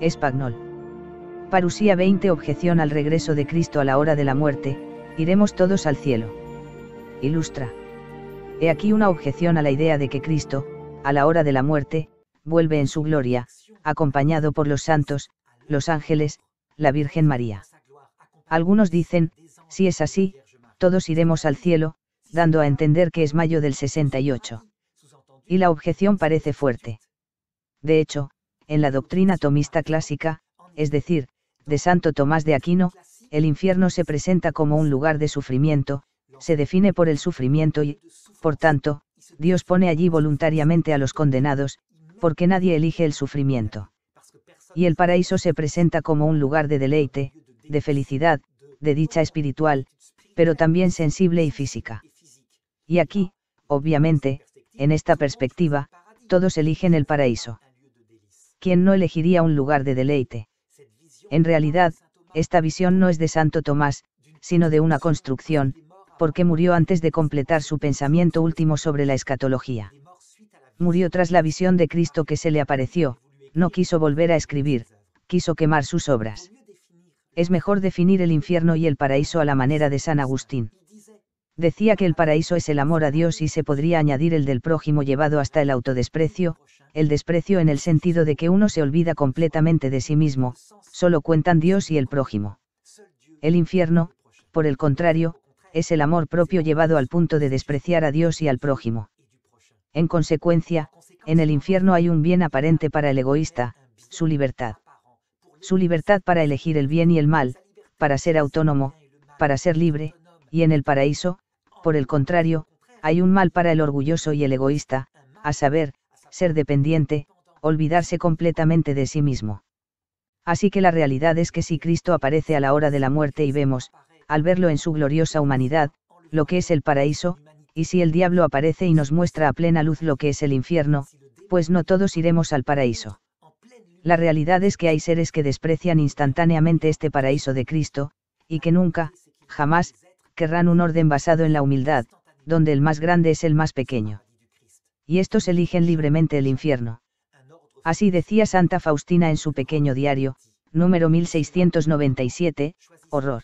Espagnol. Parusía 20 Objeción al regreso de Cristo a la hora de la muerte, iremos todos al cielo. Ilustra. He aquí una objeción a la idea de que Cristo, a la hora de la muerte, vuelve en su gloria, acompañado por los santos, los ángeles, la Virgen María. Algunos dicen, si es así, todos iremos al cielo, dando a entender que es mayo del 68. Y la objeción parece fuerte. De hecho, en la doctrina tomista clásica, es decir, de Santo Tomás de Aquino, el infierno se presenta como un lugar de sufrimiento, se define por el sufrimiento y, por tanto, Dios pone allí voluntariamente a los condenados, porque nadie elige el sufrimiento. Y el paraíso se presenta como un lugar de deleite, de felicidad, de dicha espiritual, pero también sensible y física. Y aquí, obviamente, en esta perspectiva, todos eligen el paraíso. ¿Quién no elegiría un lugar de deleite? En realidad, esta visión no es de Santo Tomás, sino de una construcción, porque murió antes de completar su pensamiento último sobre la escatología. Murió tras la visión de Cristo que se le apareció, no quiso volver a escribir, quiso quemar sus obras. Es mejor definir el infierno y el paraíso a la manera de San Agustín. Decía que el paraíso es el amor a Dios y se podría añadir el del prójimo llevado hasta el autodesprecio, el desprecio en el sentido de que uno se olvida completamente de sí mismo, solo cuentan Dios y el prójimo. El infierno, por el contrario, es el amor propio llevado al punto de despreciar a Dios y al prójimo. En consecuencia, en el infierno hay un bien aparente para el egoísta, su libertad. Su libertad para elegir el bien y el mal, para ser autónomo, para ser libre, y en el paraíso, por el contrario, hay un mal para el orgulloso y el egoísta, a saber, ser dependiente, olvidarse completamente de sí mismo. Así que la realidad es que si Cristo aparece a la hora de la muerte y vemos, al verlo en su gloriosa humanidad, lo que es el paraíso, y si el diablo aparece y nos muestra a plena luz lo que es el infierno, pues no todos iremos al paraíso. La realidad es que hay seres que desprecian instantáneamente este paraíso de Cristo, y que nunca, jamás, querrán un orden basado en la humildad, donde el más grande es el más pequeño. Y estos eligen libremente el infierno. Así decía Santa Faustina en su pequeño diario, número 1697, horror.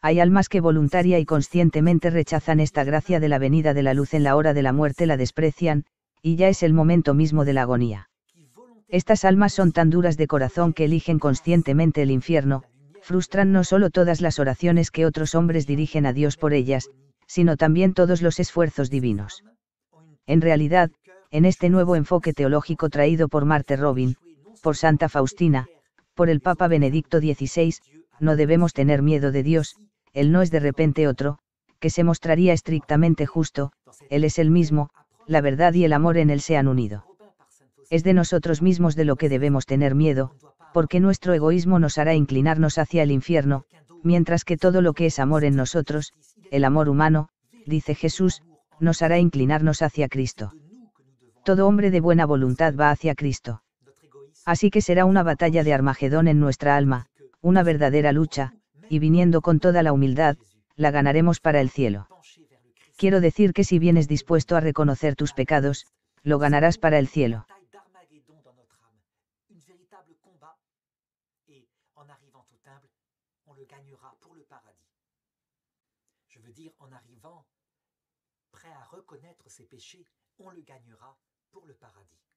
Hay almas que voluntaria y conscientemente rechazan esta gracia de la venida de la luz en la hora de la muerte, la desprecian, y ya es el momento mismo de la agonía. Estas almas son tan duras de corazón que eligen conscientemente el infierno, frustran no solo todas las oraciones que otros hombres dirigen a Dios por ellas, sino también todos los esfuerzos divinos. En realidad, en este nuevo enfoque teológico traído por Marte Robin, por Santa Faustina, por el Papa Benedicto XVI, no debemos tener miedo de Dios, él no es de repente otro, que se mostraría estrictamente justo, Él es el mismo, la verdad y el amor en Él se han unido. Es de nosotros mismos de lo que debemos tener miedo, porque nuestro egoísmo nos hará inclinarnos hacia el infierno, mientras que todo lo que es amor en nosotros, el amor humano, dice Jesús, nos hará inclinarnos hacia Cristo. Todo hombre de buena voluntad va hacia Cristo. Así que será una batalla de Armagedón en nuestra alma, una verdadera lucha, y viniendo con toda la humildad, la ganaremos para el cielo. Quiero decir que si vienes dispuesto a reconocer tus pecados, lo ganarás para el cielo. Je veux dire, en arrivant, prêt à reconnaître ses péchés, on le gagnera pour le paradis.